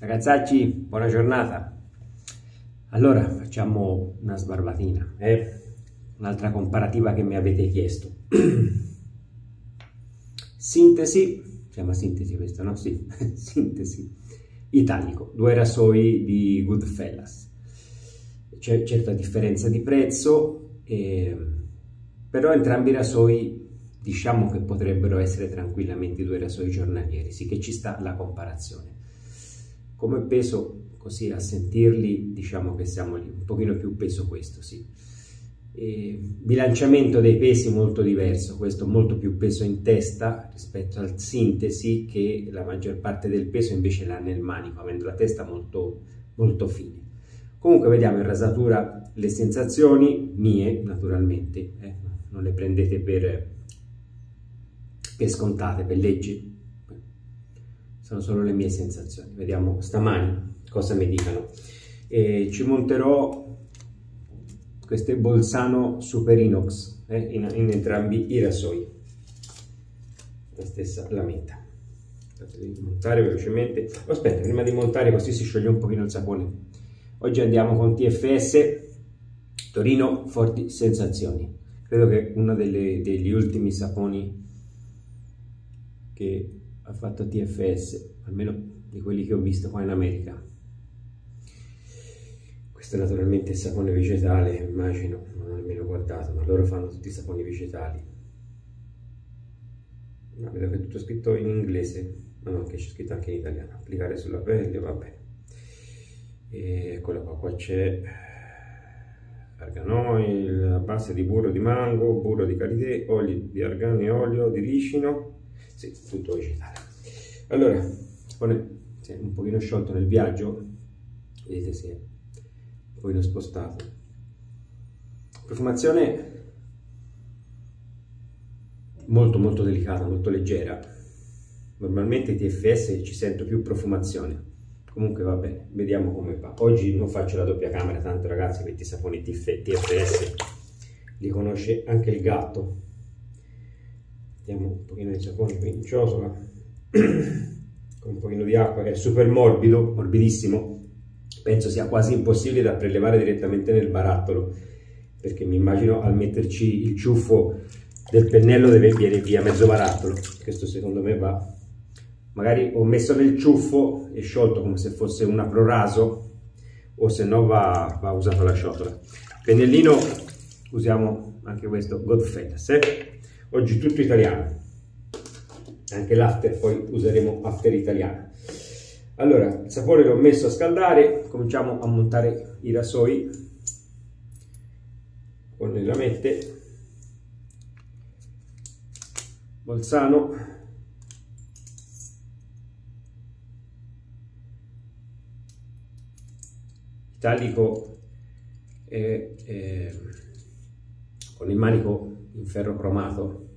Ragazzacci, buona giornata. Allora, facciamo una sbarbatina, eh? un'altra comparativa che mi avete chiesto. sintesi, si chiama sintesi questo, no? Sì, sintesi, italico, due rasoi di Goodfellas. C'è certa differenza di prezzo, eh, però entrambi i rasoi diciamo che potrebbero essere tranquillamente due rasoi giornalieri, sì che ci sta la comparazione. Come peso, così a sentirli, diciamo che siamo lì, un pochino più peso questo, sì. E bilanciamento dei pesi molto diverso, questo molto più peso in testa rispetto al sintesi che la maggior parte del peso invece l'ha nel manico, avendo la testa molto, molto fine. Comunque vediamo in rasatura le sensazioni mie, naturalmente, eh, non le prendete per per scontate, per leggi. Sono solo le mie sensazioni. Vediamo stamani cosa mi dicano. E ci monterò queste Bolzano Super Inox eh, in, in, entrambi i rasoi. La stessa lametta. Devo montare velocemente. Oh, aspetta, prima di montare così si scioglie un pochino il sapone. Oggi andiamo con TFS Torino Forti Sensazioni. Credo che uno delle, degli ultimi saponi che ha fatto TFS, almeno di quelli che ho visto qua in America. Questo è naturalmente il sapone vegetale, immagino, non ho nemmeno guardato, ma loro fanno tutti i saponi vegetali. Ma vedo che è tutto scritto in inglese, ma no, che c'è scritto anche in italiano. Applicare sulla pelle, va bene. E eccolo qua, qua c'è arganoil, a base di burro di mango, burro di karité, oli di argano e olio di ricino, sì, tutto vegetale. Allora, pone, si è un pochino sciolto nel viaggio, vedete si è un pochino spostato. Profumazione molto molto delicata, molto leggera. Normalmente TFS ci sento più profumazione. Comunque va bene, vediamo come va. Oggi non faccio la doppia camera, tanto ragazzi questi saponi TFS li conosce anche il gatto mettiamo un pochino di sapone qui in ciotola con un pochino di acqua che è super morbido, morbidissimo penso sia quasi impossibile da prelevare direttamente nel barattolo perché mi immagino al metterci il ciuffo del pennello deve viene via mezzo barattolo. Questo secondo me va. Magari ho messo nel ciuffo e sciolto come se fosse un aproraso o se no va, va usato la ciotola. Pennellino usiamo anche questo Godfellas eh? Oggi tutto italiano, anche l'after, poi useremo after italiano. Allora, il sapore l'ho messo a scaldare, cominciamo a montare i rasoi con le lamette. Bolzano. Italico e, e, con il manico in ferro cromato,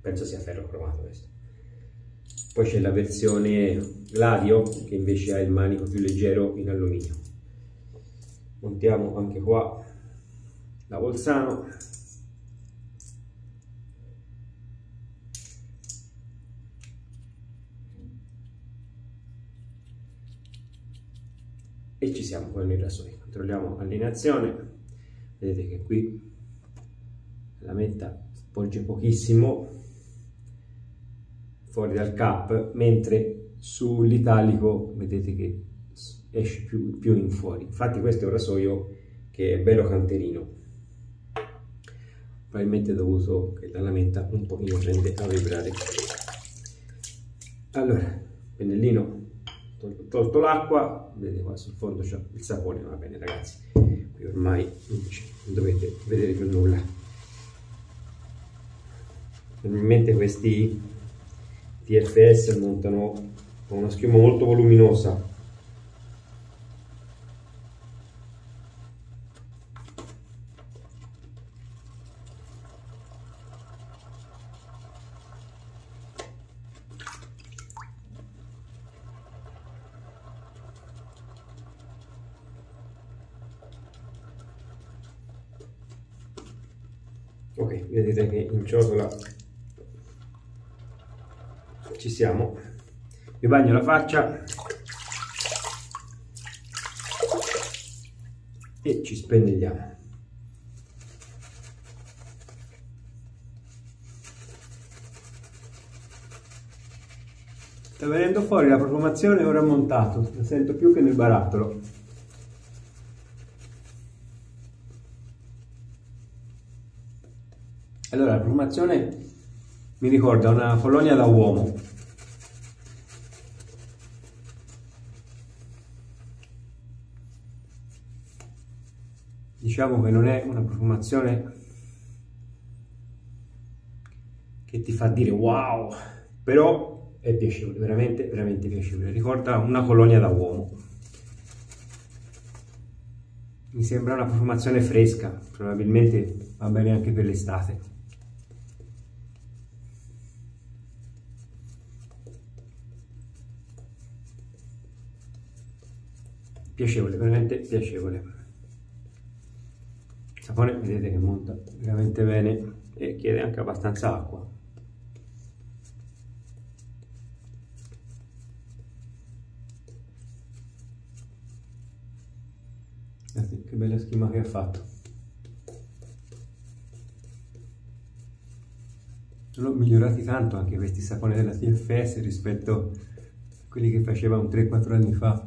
penso sia ferro cromato questo. Poi c'è la versione Gladio che invece ha il manico più leggero in alluminio. Montiamo anche qua la Bolzano. E ci siamo con il rasoio. Controlliamo allineazione. Vedete che qui la metta sporge pochissimo fuori dal cap mentre sull'italico vedete che esce più, più, in fuori. Infatti questo è un rasoio che è bello canterino. Probabilmente dovuto che la lametta un pochino tende a vibrare. Allora pennellino tolto, tolto l'acqua vedete qua sul fondo c'è il sapone va bene ragazzi. Qui ormai non dovete vedere più nulla. Normalmente questi TFS montano con una schiuma molto voluminosa. mi bagno la faccia. E ci spennelliamo sta venendo fuori la profumazione ora montato. La sento più che nel barattolo. Allora la profumazione mi ricorda una colonia da uomo. Diciamo che non è una profumazione che ti fa dire wow, però è piacevole, veramente, veramente piacevole. Ricorda una colonia da uomo. Mi sembra una profumazione fresca, probabilmente va bene anche per l'estate. Piacevole, veramente piacevole. Il sapone vedete che monta veramente bene e chiede anche abbastanza acqua. che bella schima che ha fatto sono migliorati tanto anche questi saponi della TFS rispetto a quelli che faceva un 3-4 anni fa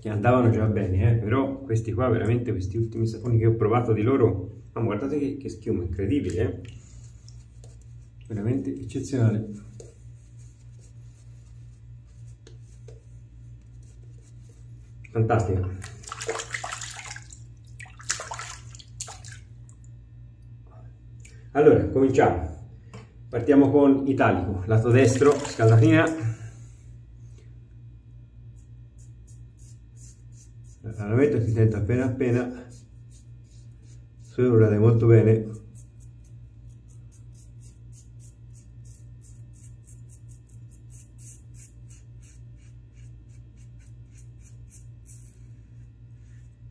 che andavano già bene eh? però questi qua veramente questi ultimi saponi che ho provato di loro ma guardate che, che schiuma incredibile eh? veramente eccezionale fantastica allora cominciamo partiamo con italico lato destro scaldatina la metto si sente appena appena lavorate molto bene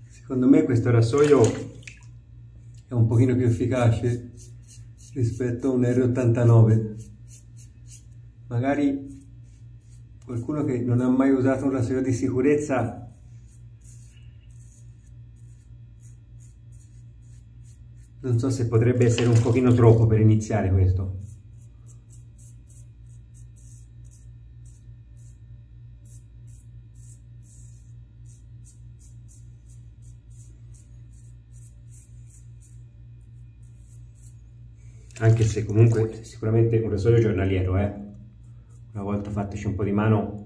Secondo me questo rasoio è un pochino più efficace rispetto a un R89. Magari qualcuno che non ha mai usato un rasoio di sicurezza non so se potrebbe essere un pochino troppo per iniziare questo. anche se comunque sicuramente un rasoio giornaliero, eh. Una volta fateci un po' di mano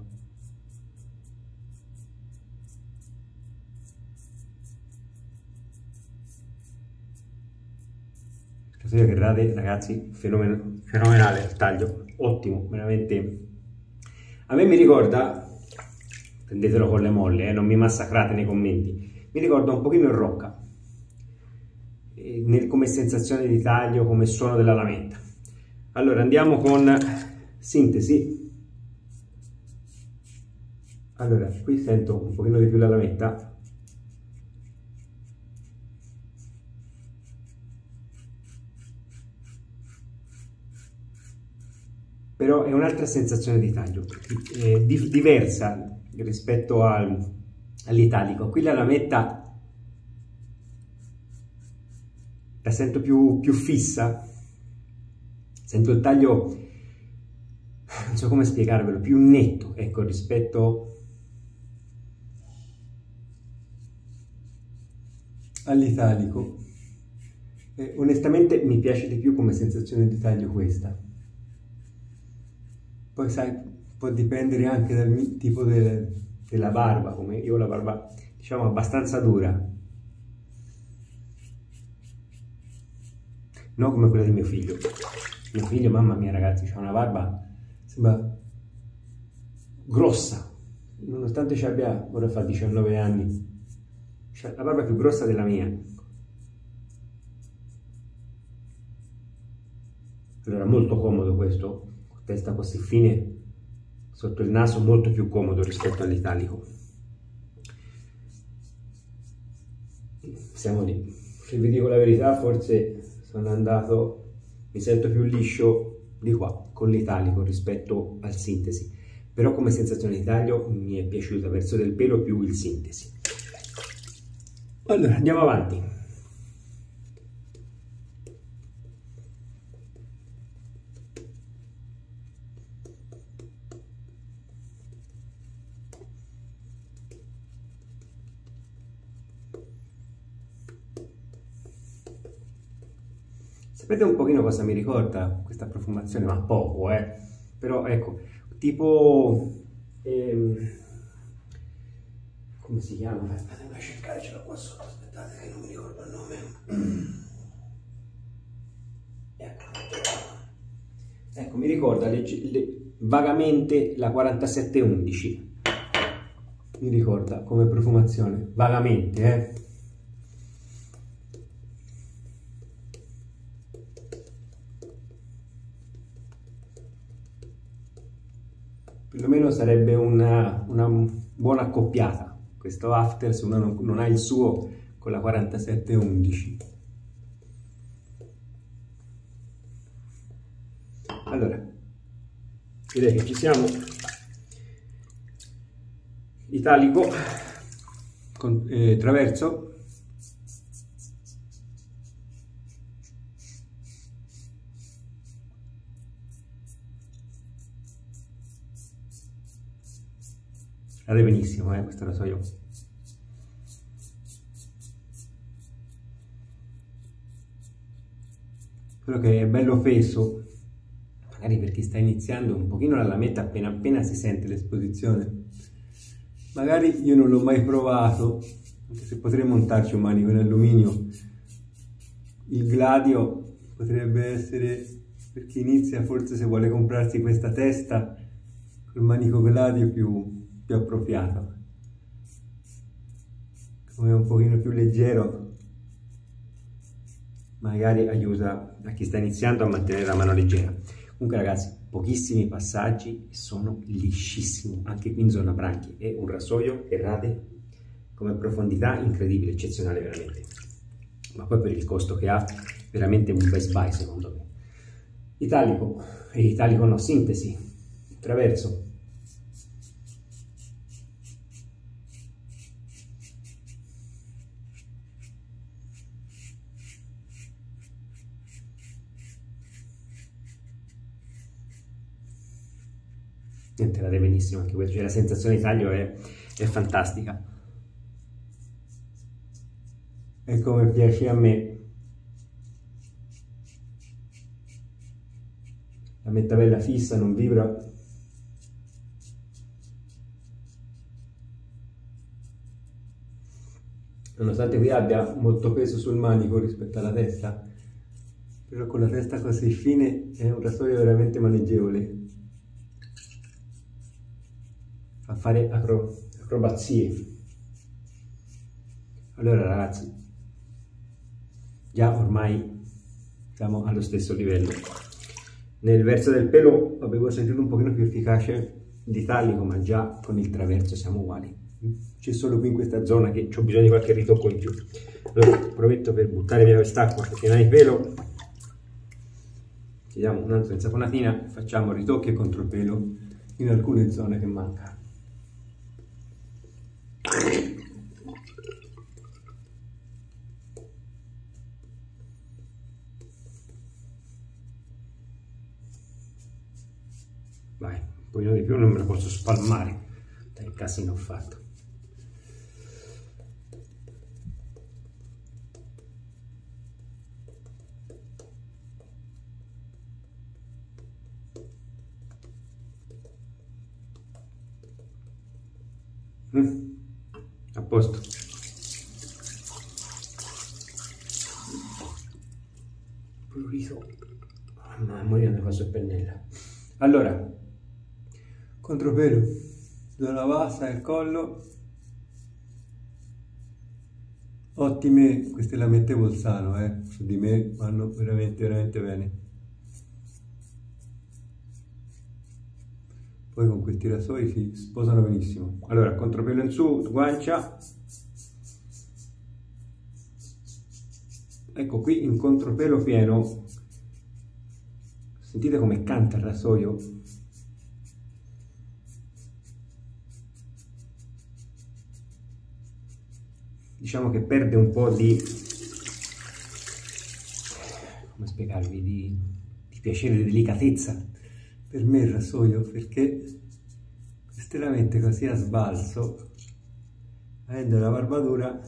rasoio che rade, ragazzi, fenomen fenomenale il taglio, ottimo, veramente. A me mi ricorda, prendetelo con le molle, eh, non mi massacrate nei commenti, mi ricorda un pochino il Rocca, nel, come sensazione di taglio, come suono della lametta. Allora andiamo con sintesi. Allora, qui sento un pochino di più la lametta. Però è un'altra sensazione di taglio, eh, di, diversa rispetto al, all'italico. Qui la lametta la sento più, più fissa, sento il taglio, non so come spiegarvelo, più netto, ecco, rispetto all'italico. Eh, onestamente mi piace di più come sensazione di taglio questa. Poi sai, può dipendere anche dal tipo del, della barba, come io ho la barba diciamo abbastanza dura, non come quella di mio figlio. Mio figlio, mamma mia ragazzi, ha una barba, sembra grossa, nonostante ci abbia, ora fa 19 anni, c'ha la barba più grossa della mia. Allora, molto comodo questo, testa così fine, sotto il naso molto più comodo rispetto all'italico. Siamo lì. Se vi dico la verità, forse sono andato, mi sento più liscio di qua con l'italico rispetto al sintesi. però come sensazione di taglio mi è piaciuta verso del pelo più il sintesi. Allora, andiamo avanti. Sapete un pochino cosa mi ricorda questa profumazione? Ma poco, eh. Però ecco, tipo... Ehm, come si chiama? Aspetta, a cercare, ce l'ho qua sotto, aspettate che non mi ricordo il nome. Ecco, ecco mi ricorda le, le, vagamente la 4711. Mi ricorda come profumazione, vagamente, eh. Perlomeno sarebbe una, una buona accoppiata. Questo after se uno non, non ha il suo con la 4711 allora direi che ci siamo. Italico con, eh, traverso Cade benissimo, eh, questo lo so io. Quello che è bello fesso, magari per chi sta iniziando, un pochino la lametta appena appena si sente l'esposizione. Magari io non l'ho mai provato, anche se potrei montarci un manico in alluminio. Il gladio potrebbe essere, per chi inizia, forse se vuole comprarsi questa testa, col manico gladio più, più appropriato. Come un pochino più leggero magari aiuta a chi sta iniziando a mantenere la mano leggera. Comunque ragazzi pochissimi passaggi sono liscissimi anche qui in zona branchi. È un rasoio che rade come profondità incredibile eccezionale veramente. Ma poi per il costo che ha veramente un best buy secondo me. Italico italico no sintesi traverso niente, vede benissimo anche questo, cioè la sensazione di taglio è, è fantastica. E come piace a me. La mettabella fissa, non vibra. Nonostante qui abbia molto peso sul manico rispetto alla testa, però con la testa così fine è un rasoio veramente maneggevole fare acro acrobazie. Allora ragazzi, già ormai siamo allo stesso livello. Nel verso del pelo avevo sentito un pochino più efficace di taglico, ma già con il traverso siamo uguali. C'è solo qui in questa zona che ho bisogno di qualche ritocco in più. Allora, prometto per buttare via quest'acqua che non hai pelo, ci diamo un'altra insaponatina, facciamo ritocchi e contropelo in alcune zone che mancano. Vai, un pochino di più non me la posso spalmare. Dai, casino ho fatto. Mm posto. Prurito mamma mia ne faccio pennella allora contropelo. Dalla bassa il collo. Ottime queste lamette Bolzano eh? su di me vanno veramente veramente bene poi con questi rasoi si sposano benissimo. Allora contropelo in su guancia. Ecco qui in contropelo pieno. Sentite come canta il rasoio? Diciamo che perde un po' di come spiegarvi di, di piacere di delicatezza per me il rasoio perché estremamente così a sbalzo avendo la barbatura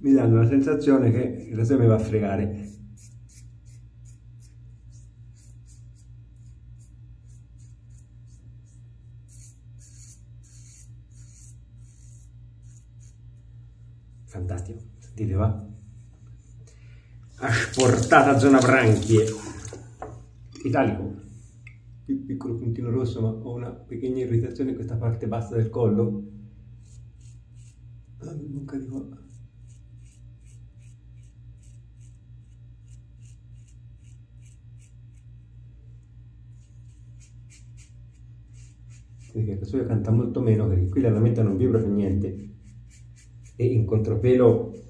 mi danno la sensazione che il rasoio mi va a fregare fantastico. Sentite va asportata zona branchie italico. Più piccolo puntino rosso ma ho una pequeña irritazione in questa parte bassa del collo. La nuca di qua. Perché questo canta molto meno perché qui la lametta non vibra per niente e in contropelo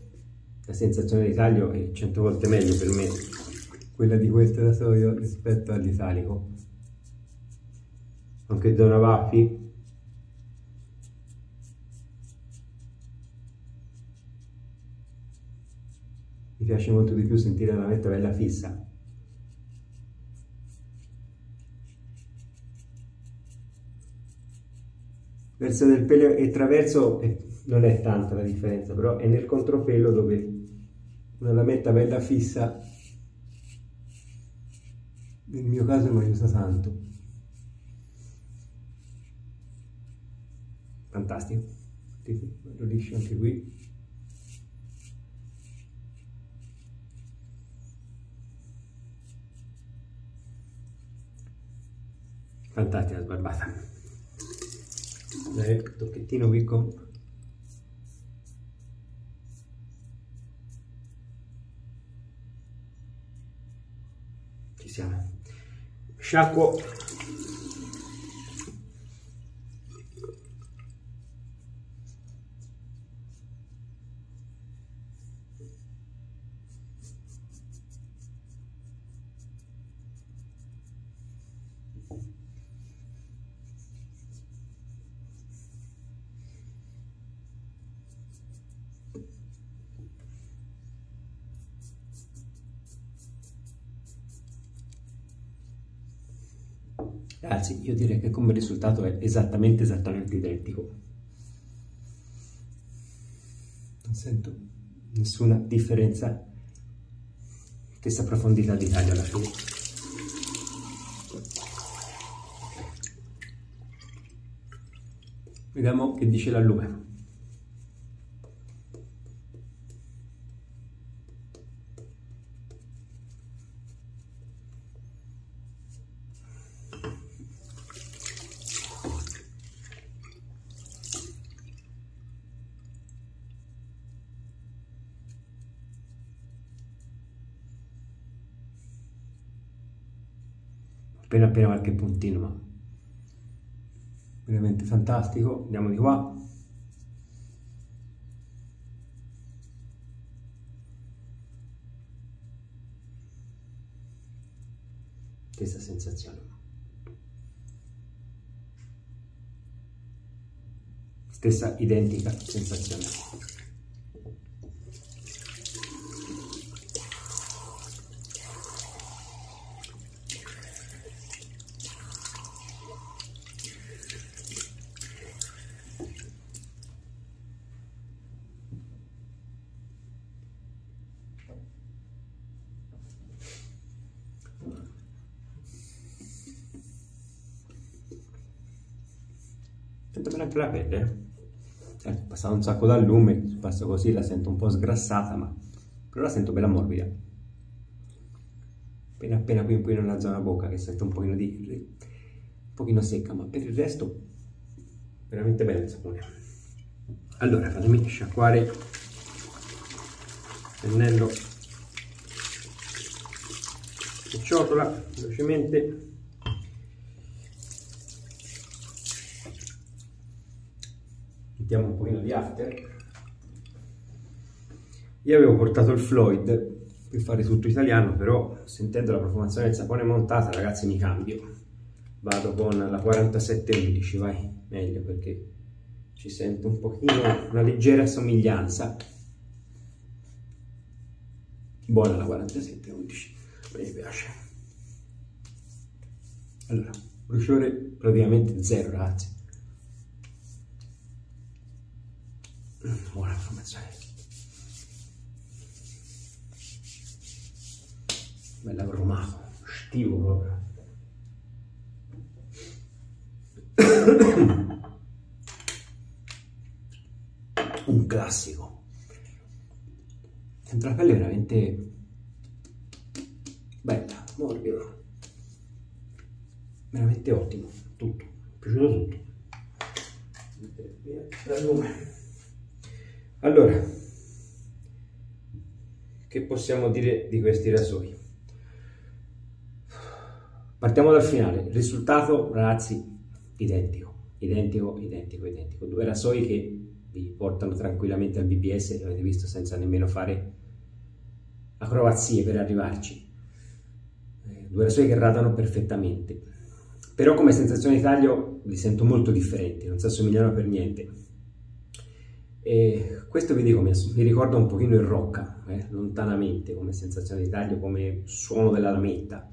la sensazione di taglio è 100 volte meglio per me quella di questo rasoio rispetto all'italico. Anche zona baffi mi piace molto di più sentire la lametta bella fissa. Verso del pelo e traverso non è tanta la differenza, però è nel contropelo dove una lametta bella fissa, nel mio caso mi aiuta tanto. Fantastico, lo liscio anche qui. Fantastica sbarbata. Dai, tocchettino qui con siamo. Sciacquo io direi che come risultato è esattamente, esattamente identico. Non sento nessuna differenza, stessa profondità di taglio alla fine. Vediamo che dice l'allume. appena appena qualche puntino ma veramente fantastico. Andiamo di qua. Stessa sensazione. Stessa identica sensazione pelle eh, passa un sacco dal lume passa così la sento un po' sgrassata ma però la sento bella morbida. Appena appena qui, qui nella zona bocca che sento un pochino di un pochino secca ma per il resto veramente bene il sapone. Allora fatemi sciacquare il pennello. E ciotola velocemente mettiamo un pochino di after io avevo portato il Floyd qui fare tutto italiano, però sentendo la profumazione del sapone montata, ragazzi, mi cambio. Vado con la 4711, vai, meglio perché ci sento un pochino una leggera somiglianza. Buona la 4711, mi piace. Allora, bruciore praticamente zero, ragazzi. Buona informazione. Bella agrumato, stivo proprio. Un classico. Dentro la pelle veramente bella, morbido. Veramente ottimo, tutto. Mi è piaciuto tutto. Dal lume. Allora, che possiamo dire di questi rasoi? Partiamo dal finale. Risultato, ragazzi, identico, identico, identico, identico. Due rasoi che vi portano tranquillamente al BPS, avete visto, senza nemmeno fare acrobazie per arrivarci. Eh, due rasoi che radano perfettamente. Però come sensazione di taglio li sento molto differenti, non si assomigliano per niente. E questo vi dico, mi, ricorda un pochino il Rocca, eh, lontanamente come sensazione di taglio, come suono della lametta.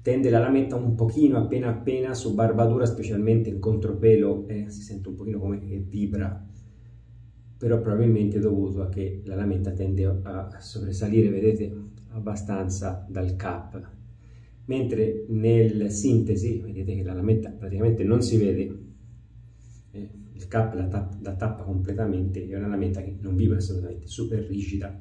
Tende la lametta un pochino appena appena su barbatura, specialmente in contropelo, eh, si sente un pochino come che vibra, però probabilmente è dovuto a che la lametta tende a sobresalire, vedete, abbastanza dal cap. Mentre nel sintesi, vedete che la lametta praticamente non si vede, eh, il cap la, tappa, la tappa completamente, è una lametta che non vibra assolutamente, super rigida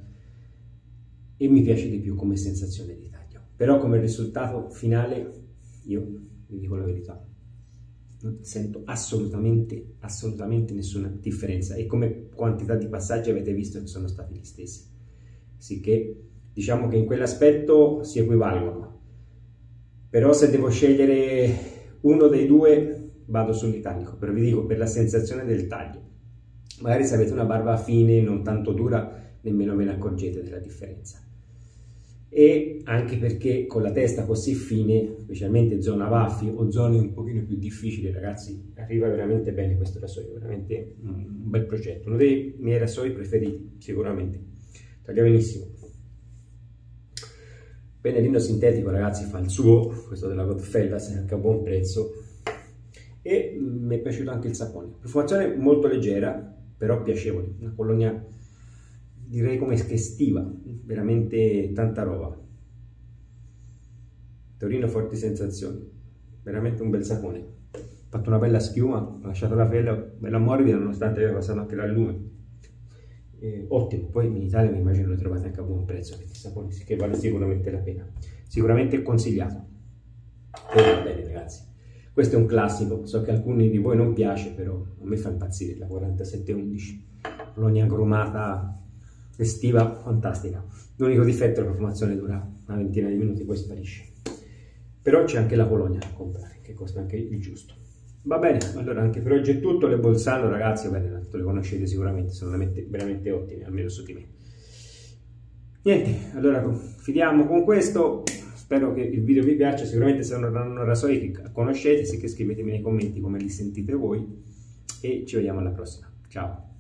e mi piace di più come sensazione di taglio. Però come risultato finale, io vi dico la verità, non sento assolutamente, assolutamente nessuna differenza e come quantità di passaggi avete visto che sono stati gli stessi. Sicché diciamo che in quell'aspetto si equivalgono. Però se devo scegliere uno dei due vado sull'italico, però vi dico per la sensazione del taglio. Magari se avete una barba fine, non tanto dura, nemmeno ve ne accorgete della differenza. E anche perché con la testa così fine, specialmente zona baffi o zone un pochino più difficili, ragazzi, arriva veramente bene questo rasoio, veramente un bel progetto, uno dei miei rasoi preferiti, sicuramente. Taglia benissimo. Pennellino sintetico, ragazzi, fa il suo, questo della Godfellas è anche a buon prezzo, mi è piaciuto anche il sapone. Profumazione molto leggera, però piacevole, una colonia direi come estiva, veramente tanta roba. Torino forti sensazioni, veramente un bel sapone. Ho fatto una bella schiuma, ho lasciato la pelle bella morbida nonostante aveva passato anche l'allume. Eh, ottimo, poi in Italia mi immagino lo trovate anche a buon prezzo questi saponi, che vale sicuramente la pena. Sicuramente consigliato. E va bene ragazzi. Questo è un classico, so che a alcuni di voi non piace, però a me fa impazzire la 4711. Colonia grumata estiva, fantastica. L'unico difetto è la profumazione dura una ventina di minuti, poi sparisce. Però c'è anche la colonia da comprare, che costa anche il giusto. Va bene, allora anche per oggi è tutto. Le Bolzano, ragazzi, bene, tanto le conoscete sicuramente, sono veramente, veramente ottime, almeno su di me. Niente, allora fidiamo con questo spero che il video vi piaccia, sicuramente saranno rasoi che conoscete, sì che scrivetemi nei commenti come li sentite voi e ci vediamo alla prossima. Ciao!